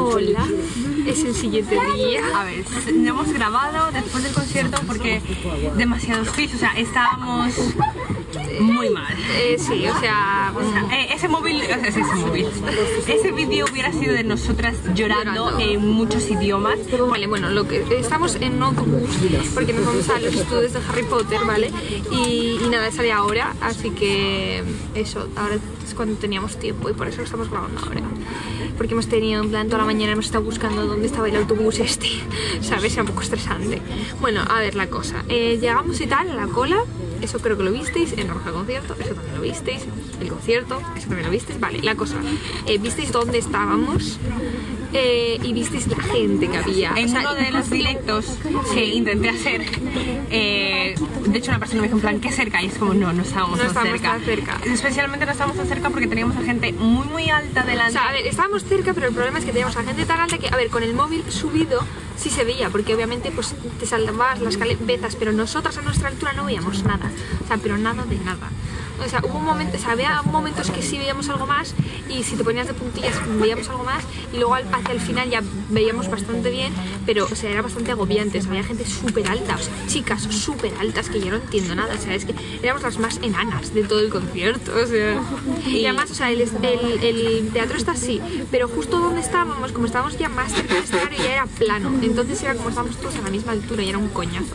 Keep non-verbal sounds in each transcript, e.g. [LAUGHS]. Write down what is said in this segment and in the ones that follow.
Hola, es el siguiente día. A ver, no hemos grabado después del concierto porque demasiados tweets, o sea, estábamos muy mal. Eh, sí, o sea, O sea, eh, ese móvil, o sea, ese móvil, ese vídeo hubiera sido de nosotras llorando Llorando. en muchos idiomas. Vale, bueno, lo que estamos en autobús porque nos vamos a los estudios de Harry Potter, ¿vale? Y, y nada, sale ahora, así que eso, ahora es cuando teníamos tiempo y por eso lo estamos grabando ahora. Porque hemos tenido, en plan, toda la mañana hemos estado buscando dónde estaba el autobús este, [LAUGHS] ¿sabes? Era un poco estresante. Bueno, a ver la cosa. Eh, llegamos y tal, a la cola, eso creo que lo visteis, en Roja Concierto, eso también lo visteis, el concierto, eso también lo visteis, vale, la cosa, eh, visteis dónde estábamos eh, y visteis la gente que había. En O sea, uno de los directos que intenté hacer, eh, de hecho una persona me dijo en plan, ¿qué cerca? Y es como, no, no estábamos No tan estábamos cerca. tan cerca. Especialmente no estábamos tan cerca porque teníamos a gente muy, muy alta O delante. sea, a ver, estábamos cerca, pero el problema es que teníamos a gente tan alta que, a ver, con el móvil subido sí se veía, porque obviamente pues te saltabas las cabezas, pero nosotras a nuestra altura no veíamos nada. O sea, pero nada de nada. O sea, hubo un momento, o sea, había momentos que sí veíamos algo más y si te ponías de puntillas veíamos algo más y luego hacia el final ya veíamos bastante bien, pero o sea, era bastante agobiante, o sea, había gente súper alta, o sea, chicas súper altas que yo no entiendo nada, o sea, es que éramos las más enanas de todo el concierto, o sea, [LAUGHS] y además, o sea, el, el- el teatro está así, pero justo donde estábamos, como estábamos ya más cerca del escenario, ya era plano, entonces era como estábamos todos a la misma altura y era un coñazo.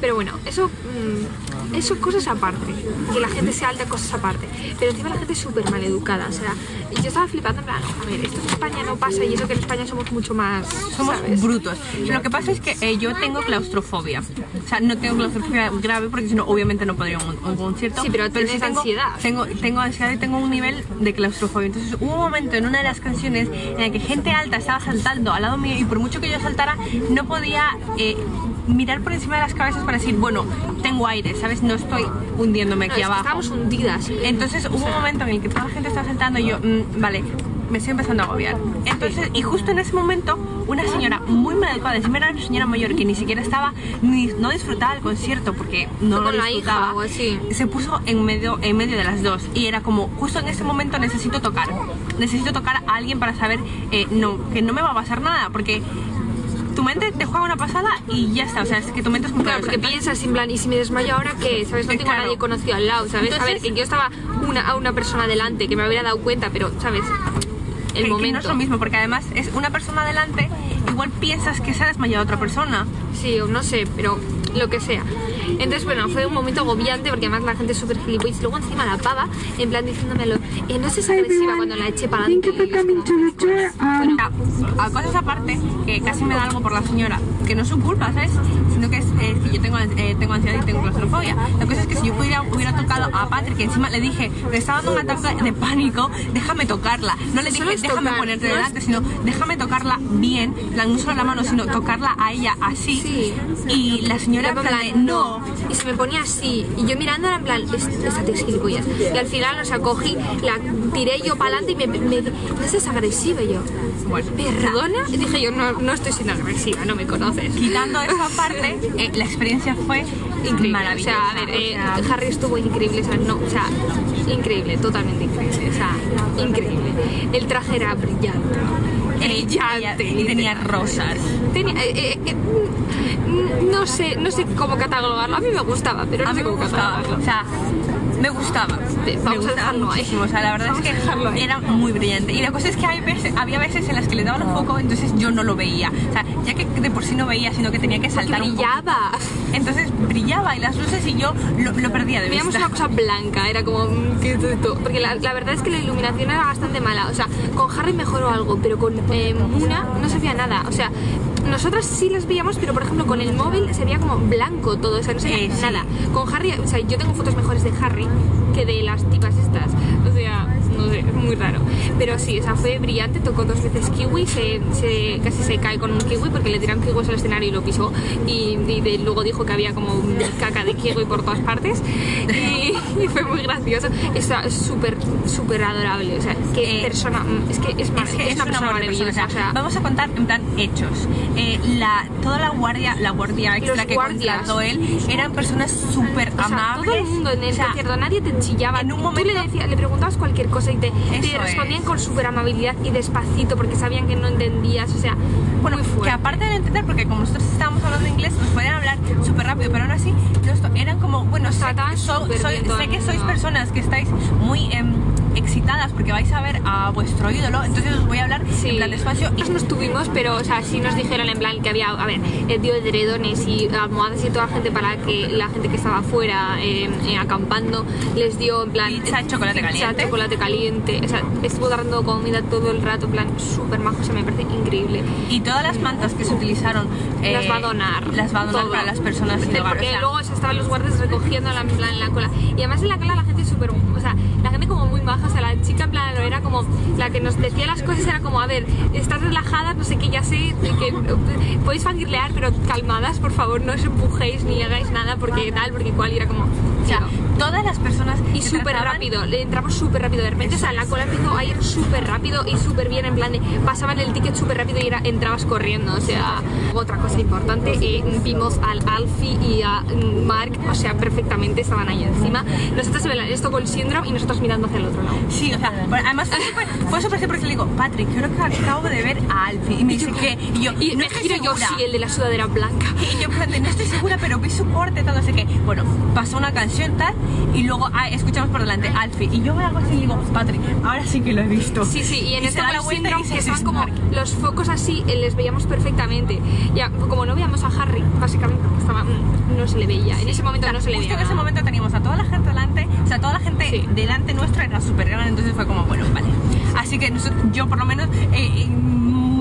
Pero bueno, eso, mm, eso cosas aparte, que la gente sea alta, cosas aparte. Pero encima la gente es súper mal educada, o sea, y yo estaba flipando en plan, a ver, esto en España no pasa y eso que en España somos mucho más, Somos ¿sabes? brutos. Lo que pasa es que eh, yo tengo claustrofobia. O sea, no tengo claustrofobia grave porque si no, obviamente no podría un, un concierto. Sí, pero tienes tengo, ansiedad. Tengo, tengo ansiedad y tengo un nivel de claustrofobia. Entonces hubo un momento en una de las canciones en la que gente alta estaba saltando al lado mío y por mucho que yo saltara, no podía eh, mirar por encima de las cabezas para decir, bueno, tengo aire, ¿sabes? No estoy hundiéndome No, aquí que abajo. estábamos hundidas. Entonces hubo un momento en el que toda la gente estaba saltando y yo, mm, vale, me estoy empezando a agobiar. Entonces, y justo en ese momento, una señora muy mal educada, encima era una señora mayor que ni siquiera estaba, ni, no disfrutaba el concierto porque no lo con la hija disfrutaba, o se puso en medio, en medio de las dos y era como, justo en ese momento necesito tocar, necesito tocar a alguien para saber, eh, no, que no me va a pasar nada, porque tu mente te juega una pasada y ya está, o sea, es que tu mente es muy Claro, porque piensas en plan, ¿y si me desmayo ahora qué? ¿Sabes? No tengo a Claro. nadie conocido al lado, ¿sabes? a ver, Entonces- que yo estaba una, a una persona delante que me hubiera dado cuenta, pero, ¿sabes? El que- que momento. no es lo mismo, porque además es una persona adelante, igual piensas que se ha desmayado otra persona. Sí, o no sé, pero lo que sea. Entonces, bueno, fue un momento agobiante porque además la gente es súper gilipollas. Luego encima la pava, en plan diciéndomelo, eh, no seas agresiva cuando la eché para adelante. Um, A, a cosas aparte, que casi me da algo por la señora, que no es su culpa, ¿sabes? Sino que es eh, que yo tengo, eh, tengo ansiedad y tengo claustrofobia. La cosa es que si yo pudiera, hubiera tocado a Patrick, que encima le dije, le estaba dando un ataque de pánico, déjame tocarla. No le dije, es déjame tocar, ponerte no es- delante, sino déjame tocarla bien, no solo la mano, sino tocarla a ella así. Sí. Y la señora Era en plan no. Y se me ponía así. Y yo mirándola en plan, "Es- esta tía es gilipollas. Y al final, o sea, cogí, la tiré yo para adelante y me, me no seas agresiva. Yo, Bueno, ¿perdona? Y dije yo, no, no estoy siendo agresiva, no me conoces. quitando esa [LAUGHS] parte, eh, la experiencia fue increíble. maravillosa. O sea, a ver, eh, Harry estuvo increíble, o sea, no, o sea, increíble, totalmente increíble, o sea, increíble. El traje era brillante. Brillante. y tenía rosas. Tenía, eh, eh, eh, mm, no sé, no sé cómo catalogarlo. A mí me gustaba, pero no sé me cómo gustaba, catalogarlo. o sea, me gustaba. Me vamos a gustaba ahí. muchísimo, o sea, la verdad Vamos es que era muy brillante. Y la cosa es que hay veces, había veces en las que le daban un foco, entonces yo no lo veía. O sea, ya que de por sí no veía, sino que tenía que Porque saltar un poco. brillaba. Entonces brillaba y las luces y yo lo, lo perdía de Veíamos vista. una cosa blanca, era como... mm. Porque la, la verdad es que la iluminación era bastante mala. O sea, con Harry mejoró algo, pero con eh, Muna no se veía nada. O sea, nosotras sí las veíamos, pero por ejemplo con el móvil se veía como blanco todo. O sea, no se veía Eh, sí. nada. Con Harry, o sea, yo tengo fotos mejores de Harry que de las tipas estas. Muy raro. Pero sí, o sea, fue brillante, tocó dos veces kiwi, se, se- casi se cae con un kiwi porque le tiraron kiwis al escenario y lo pisó. Y, y de- luego dijo que había como caca de kiwi por todas partes. Y, [LAUGHS] y fue muy gracioso. Está es súper, súper adorable. O sea, qué Eh, persona. mm, Es que es, Es que es una un persona de persona, maravillosa. o sea, vamos a contar en plan hechos. Eh, la, toda la guardia, la guardia extra que guardias. contrató él, eran personas súper o sea, amables. todo el mundo en el O sea, nadie te chillaba. en un Tú le, momento- decías- le preguntabas cualquier cosa y te te, te respondían es. con súper amabilidad y despacito porque sabían que no entendías, o sea, Bueno, muy que aparte de entender, porque como nosotros estábamos hablando inglés, nos podían hablar súper rápido, pero aún así eran como, bueno, sé, so- soy- sé que sois personas que estáis muy em, excitadas porque vais a ver a vuestro ídolo, entonces os voy a hablar Sí. en plan despacio. Y, no estuvimos, pero o sea, sí nos dijeron en plan que había, a ver, eh, dio edredones y almohadas y toda la gente para que la gente que estaba afuera eh, eh, acampando les dio en plan Pizza, chocolate pizza, caliente. chocolate caliente, o sea, estuvo dando comida todo el rato, en plan súper majo, o sea, me parece increíble. y todas las mantas que se utilizaron eh, las va a donar. Las va a donar todo. para las personas sin Porque hogar. o sea, luego se estaban los guardias recogiendo la, en plan, en la cola. Y además en la cola la gente súper... O sea, la gente como muy maja. O sea, la chica en plan era como... La que nos decía las cosas era como, a ver, estás relajada, no sé qué, ya sé que podéis fangirlear, pero calmadas, por favor, no os empujéis ni hagáis nada porque tal, porque cual. Y era como... o sea. Todas las personas Y súper rápido, le entramos súper rápido de repente, o sea, la cola empezó a ir súper rápido y súper bien, en plan de pasaban el ticket súper rápido y era, entrabas corriendo, o sea, otra cosa importante, eh, vimos al Alfie y a Mark, o sea, perfectamente estaban ahí encima, nosotros esto con el síndrome y nosotros mirando hacia el otro lado. Sí, o sea, bueno, además fue súper porque le digo, Patrick, creo que acabo de ver a Alfie. Y me dice que, y yo, Y no me estoy yo, sí, el de la sudadera blanca. Y yo, no estoy segura, pero vi su corte, tal, no sé qué. Bueno, pasó una canción, tal, y luego ah, escuchamos por delante Alfie. Y yo veo algo así y digo, Patrick, ahora sí que lo he visto. Sí, sí, y en da con la y síndrome que "Ese estaban es como Mark". los focos así, eh, les veíamos perfectamente. Ya, como no veíamos a Harry, básicamente porque estaba, mm, no se le veía, en ese momento no se le justo veía. en ese momento teníamos a toda la gente delante, o sea, toda la gente Sí. delante nuestra era súper grande, entonces fue como, bueno, vale. Así que yo por lo menos, eh, en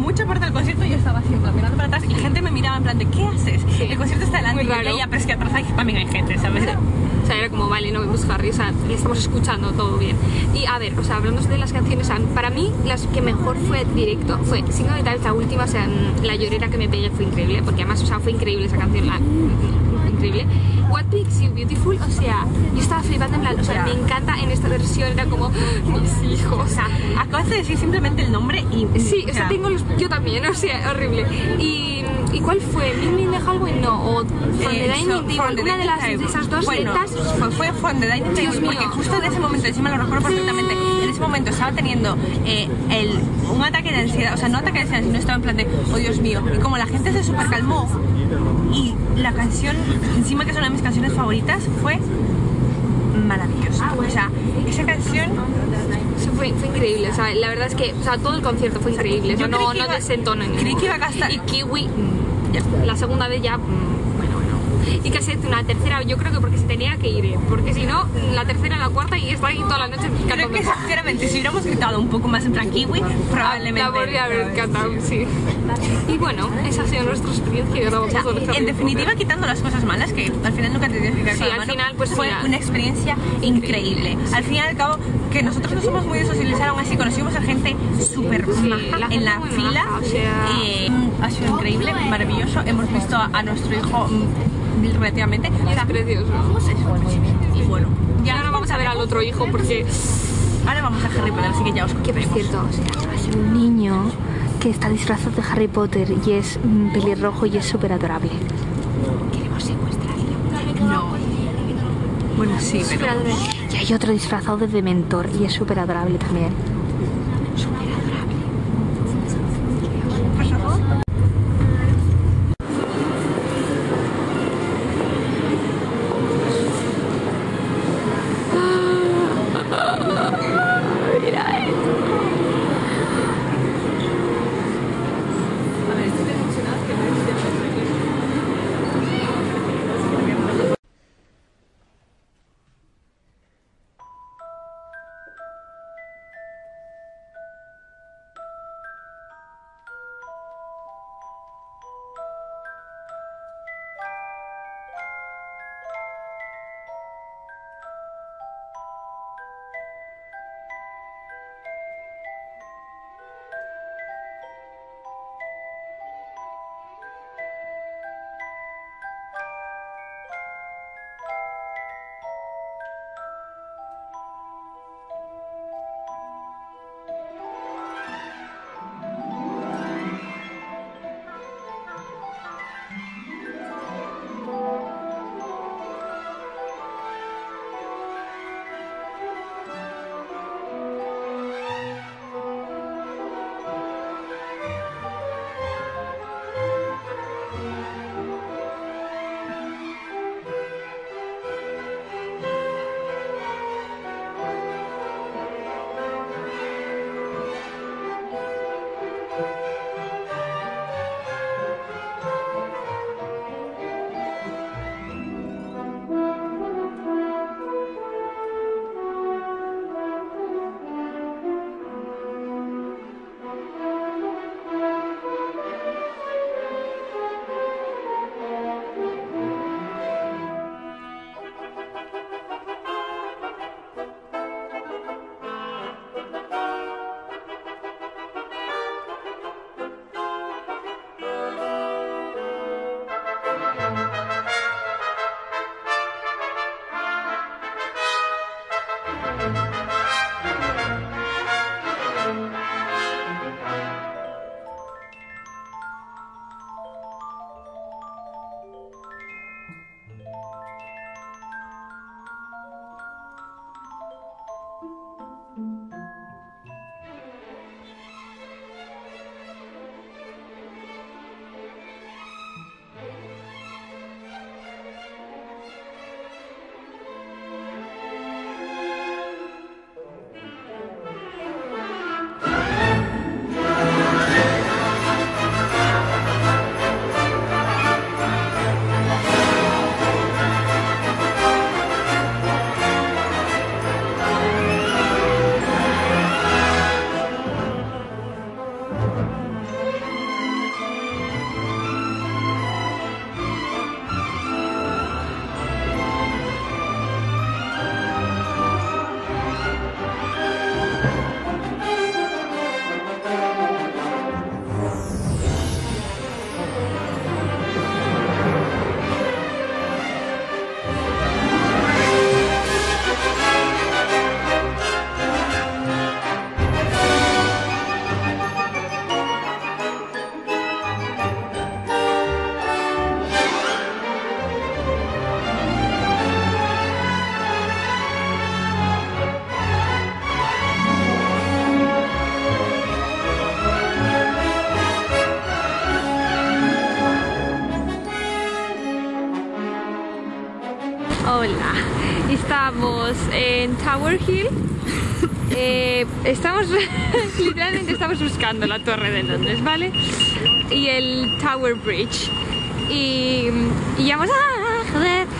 mucha parte del concierto yo estaba así, mirando para atrás y gente me miraba en plan de, ¿qué haces? Sí. El concierto está delante y yo, ya, pero es que atrás hay, también hay gente, ¿sabes? Sea, era como, vale, no vemos Harry, o sea, le estamos escuchando todo bien. Y a ver, o sea, hablando de las canciones, para mí, las que mejor fue directo fue de Times, la última, o sea, la llorera que me pegué fue increíble, porque además, o sea, fue increíble esa canción, la, What Makes You Beautiful, o sea, yo estaba flipando en plan, o sea, me encanta en esta versión, era como, mis hijos, o sea, Acabas de decir simplemente el nombre y... Sí, o sea, tengo los, yo también, [LAUGHS] o sea, horrible. ¿Y, ¿y cuál fue? ¿Mil de Halloween? No, o From the Eh, Dining Table, una de, las, de esas dos bueno. Fue, fue From the Dining Dios Table, porque justo en ese momento, encima lo recuerdo perfectamente, en ese momento estaba teniendo eh, el, un ataque de ansiedad, o sea, no ataque de ansiedad, sino estaba en plan de, oh Dios mío, y como la gente se super calmó, y la canción, encima que es una de mis canciones favoritas, fue maravillosa. O sea, esa canción fue, fue increíble, o sea, la verdad es que o sea, todo el concierto fue increíble, o sea, no, no iba- desentono en creí ningún- que iba a gastar- Y Kiwi, mm, ya, la segunda vez ya, Y casi una tercera, yo creo que porque se tenía que ir, ¿eh? porque si no, la tercera, la cuarta y está ahí toda la noche creo que sinceramente si hubiéramos gritado un poco más en plan kiwi, probablemente... La volví a ver cantado, sí. Y bueno, esa ha sido nuestra experiencia y O sea, en de definitiva, quitando las cosas malas, que al final nunca te tienes que Sí, al final, pues, fue mira, una experiencia increíble. Al fin y al cabo, que nosotros no somos muy de socializar, aún así conocimos a gente súper Sí, maja en la fila. maja, o sea- eh, ha sido increíble, maravilloso. Hemos visto a, a nuestro hijo mm, relativamente. Es precioso. y bueno, Y ahora vamos a ver al otro hijo porque... ahora vamos a Harry Potter, así que ya os Que por cierto, o sea, un niño que está disfrazado de Harry Potter y es mm, pelirrojo y es súper adorable. Queremos secuestrarlo. No. Bueno, sí, Súper pero... Y hay otro disfrazado de Dementor y es súper adorable también. Estamos en Tower Hill. [LAUGHS] Eh, estamos, [LAUGHS] literalmente estamos buscando la Torre de Londres, ¿vale? Y el Tower Bridge. Y, y ya hemos... ¡Ah, joder! [LAUGHS]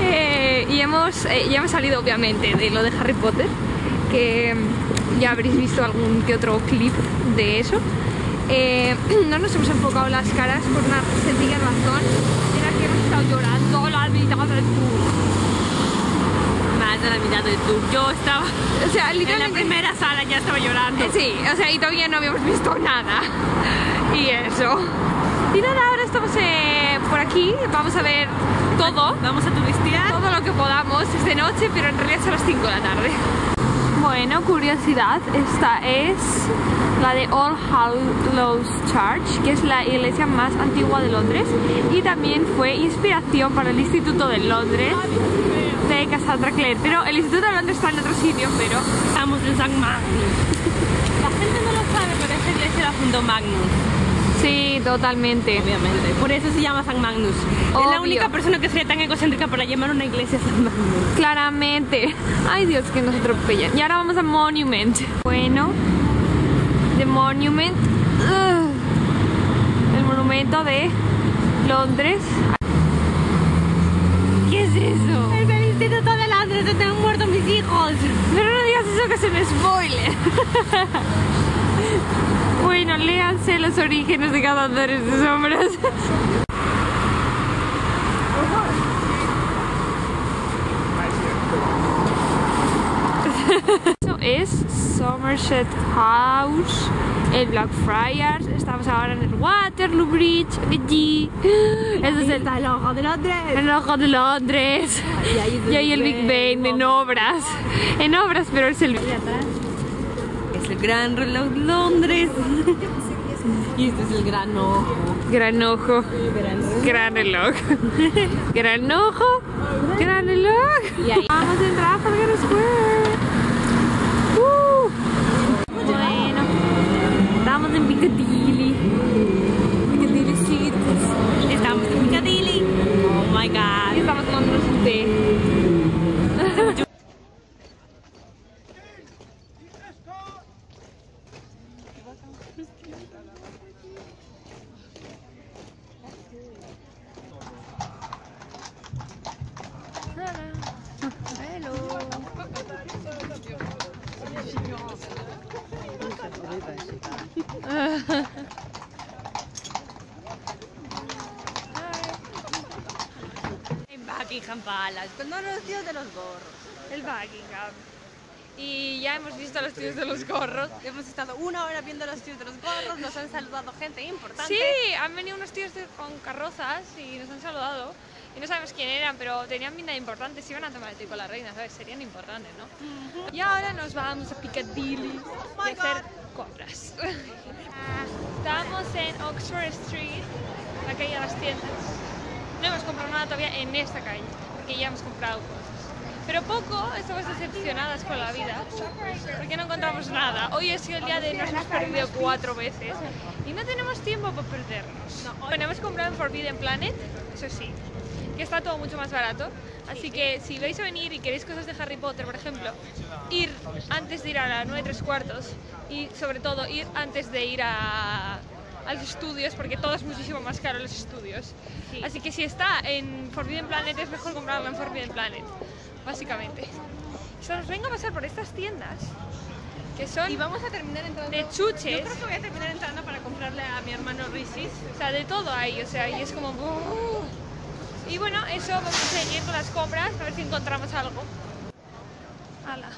Eh, y hemos, eh, ya hemos salido obviamente de lo de Harry Potter, que mm, ya habréis visto algún que otro clip de eso. Eh, [CLEARS THROAT] no nos hemos enfocado las caras por una sencilla razón, era que hemos estado llorando la mitad del tour. De tour. Yo estaba O sea, en la literalmente... primera sala, ya estaba llorando. Sí, o sea, y todavía no habíamos visto nada. Y eso. Y nada, ahora estamos eh, por aquí, vamos a ver todo, Vamos a turistear. todo lo que podamos. Es de noche, pero en realidad son las 5 de la tarde. Bueno, curiosidad, esta es la de All Hallows Church, que es la iglesia más antigua de Londres y también fue inspiración para el Instituto de Londres de Cassandra Clare. Pero el Instituto de Londres está en otro sitio, pero Estamos en San Magnus. La gente no lo sabe, pero esta iglesia la fundó Magnus. sí, totalmente. Obviamente. Por eso se llama San Magnus. Es la única persona que sería tan egocéntrica para llamar una iglesia San Magnus. Claramente. Ay Dios, que nos atropellan. Y ahora vamos a Monument. Bueno, The Monument. ugh, el monumento de Londres. ¿Qué es eso? Es el Instituto de Londres donde han muerto mis hijos. Pero no digas eso que se me spoiler. [LAUGHS] bueno, léanse los orígenes de cazadores de sombras. [LAUGHS] Eso es Somerset House, el Blackfriars. Estamos ahora en el Waterloo Bridge. Allí. [GASPS] Ese es el el ojo de Londres. el ojo de Londres. Y ahí es Y ahí el Big Ben en obras. En obras, pero es el. Es el gran reloj de Londres. [LAUGHS] y este es el gran ojo. Gran ojo. Gran reloj. Gran reloj. [LAUGHS] Gran ojo. Gran reloj. Y ahí- Vamos a entrar a Trafalgar Square. Uh. Bueno. Estamos en Piccadilly. Piccadilly Street. Estamos en Piccadilly. Oh my Y god. estamos tomándonos un té. En Buckingham Palace. Con los tíos de los gorros. El Buckingham. Y ya hemos visto los tíos de los gorros. Hemos estado una hora viendo los tíos de los gorros. Nos han saludado gente importante. Sí, han venido unos tíos de- con carrozas y nos han saludado. Y no sabemos quién eran, pero tenían pinta de importantes. Iban a tomar el té con la reina, ¿sabes? Serían importantes, ¿no? Y ahora nos vamos a Piccadilly y hacer compras. [LAUGHS] Estamos en Oxford Street, la calle de las tiendas. No hemos comprado nada todavía en esta calle, porque ya hemos comprado cosas. Pero poco, estamos decepcionadas con la vida, porque no encontramos nada. Hoy ha sido el día de nos hemos perdido cuatro veces y no tenemos tiempo para perdernos. Bueno, hemos comprado en Forbidden Planet, eso sí, que está todo mucho más barato. Así que si vais a venir y queréis cosas de Harry Potter, por ejemplo, ir antes de ir a la 9 3 cuartos y sobre todo ir antes de ir a, a los estudios, porque todo es muchísimo más caro en los estudios. Así que si está en Forbidden Planet es mejor comprarlo en Forbidden Planet, básicamente. Se nos venga a pasar por estas tiendas, que son Y vamos a terminar entrando. de chuches. Yo creo que voy a terminar entrando para comprarle a mi hermano Risis. O sea, de todo hay, o sea, y es como... ¡uh! Y bueno, eso vamos a seguir con las compras, a ver si encontramos algo. Hala.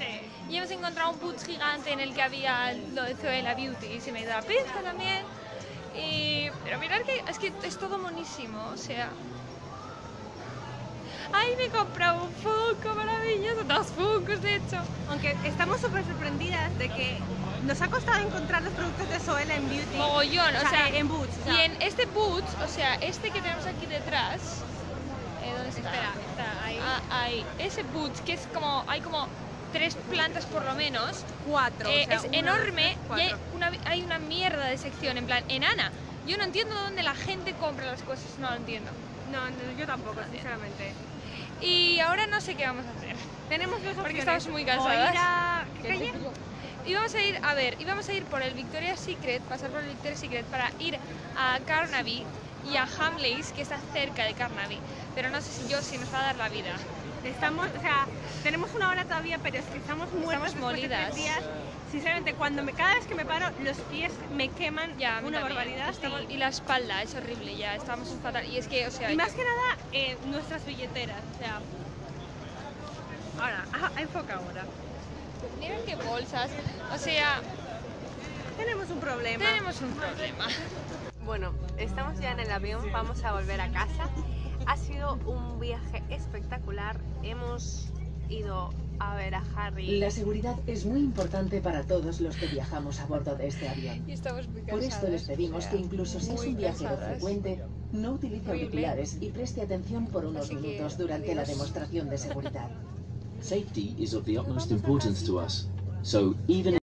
Sí? Y hemos encontrado un Boots gigante en el que había lo de Zoela Beauty y se me da pizza también. Y, pero mirar que es que es todo monísimo, o sea. Ay, me he comprado un Funko maravilloso, dos Funkos de hecho. Aunque estamos súper sorprendidas de que nos ha costado encontrar los productos de Zoela en Beauty. Mogollón, o, O sea, sea, en Boots, o sea. Y en este Boots, o sea, este que tenemos aquí detrás. eh, ¿Dónde está? Espera, está ahí. Ah, ahí. Ese Boots, que es como. Hay como tres plantas por lo menos. Cuatro. o eh, sea, es enorme y hay una, hay una mierda de sección, en plan, enana. Yo no entiendo dónde la gente compra las cosas, no lo entiendo. No, no, yo tampoco, sinceramente. Y ahora no sé qué vamos a hacer. Tenemos dos Porque estamos muy O cansadas. ir a... ¿Qué calle? Íbamos a ir, a ver, íbamos a ir por el Victoria's Secret, pasar por el Victoria's Secret para ir a Carnaby y a Hamleys, que está cerca de Carnaby. Pero no sé si yo si nos va a dar la vida. Estamos, o sea, tenemos una hora todavía, pero es que estamos muertas Estamos después de tres molidas. días. Sinceramente, cuando me, cada vez que me paro, los pies me queman Ya, una barbaridad. Estamos- y- la espalda, es horrible, ya estamos fatal. Y es que, o sea, Y más que nada, eh, nuestras billeteras, o sea... Ahora, enfoca ahora. mira qué bolsas. O sea, Tenemos un problema. tenemos un problema. Bueno, estamos ya en el avión, vamos a volver a casa. Ha sido un viaje espectacular. Hemos ido a ver a Harry. La seguridad es muy importante para todos los que viajamos a bordo de este avión. Y estamos muy Por esto les pedimos o sea, que incluso si es un viajero cansadas. frecuente, no utilice auriculares y preste atención por unos Así que, minutos durante la demostración de seguridad. Safety is of the utmost importance to us. So even